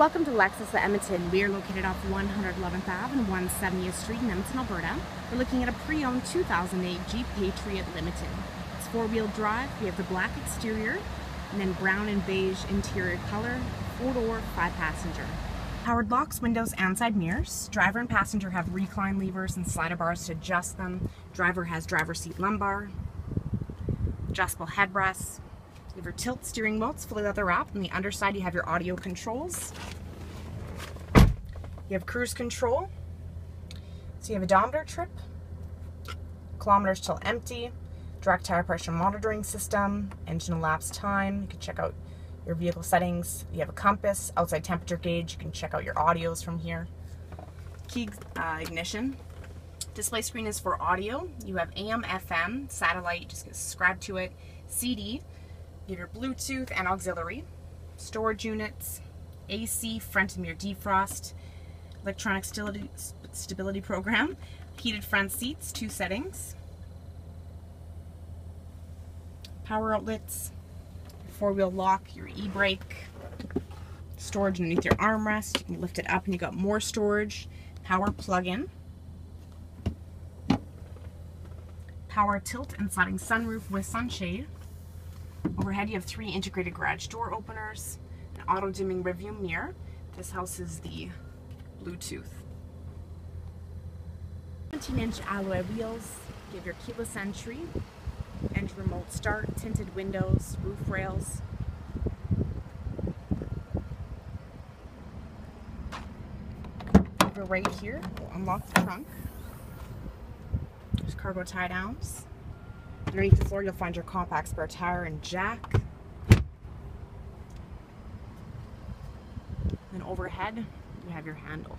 Welcome to Lexus at Edmonton. We are located off 111th Ave and 170th Street in Edmonton, Alberta. We're looking at a pre-owned 2008 Jeep Patriot Limited. It's four-wheel drive. We have the black exterior and then brown and beige interior color, four-door, five-passenger. Powered locks, windows, and side mirrors. Driver and passenger have recline levers and slider bars to adjust them. Driver has driver seat lumbar, adjustable headrests, you have your tilt steering wheel, it's fully leather wrapped. On the underside, you have your audio controls. You have cruise control. So you have odometer trip, kilometers till empty, direct tire pressure monitoring system, engine elapsed time. You can check out your vehicle settings. You have a compass, outside temperature gauge. You can check out your audios from here. Key uh, ignition. Display screen is for audio. You have AM, FM, satellite, just get subscribed to it. CD, your Bluetooth and auxiliary, storage units, AC, front and mirror defrost, electronic stability, stability program, heated front seats, two settings, power outlets, four-wheel lock, your e-brake, storage underneath your armrest. You can lift it up and you got more storage, power plug-in, power tilt and sliding sunroof with sunshade, Overhead you have three integrated garage door openers, an auto dimming rearview mirror. This house is the Bluetooth. 17 inch alloy wheels, give your keyless entry, and remote start, tinted windows, roof rails. Over right here, we'll unlock the trunk. There's cargo tie downs. Underneath the floor, you'll find your compact spare tire and jack. Then overhead, you have your handle.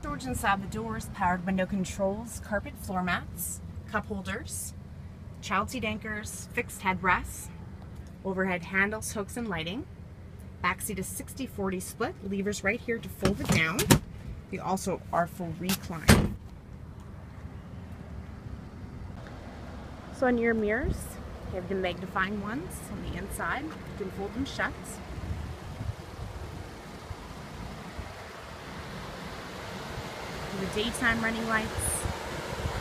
Storage inside the doors, powered window controls, carpet floor mats, cup holders, child seat anchors, fixed headrests, overhead handles, hooks, and lighting. Back seat is 60-40 split, levers right here to fold it down. They also are full recline. So on your mirrors, you have the magnifying ones on the inside. You can fold them shut. The daytime running lights,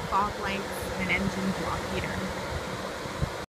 fog lights, and engine block heater.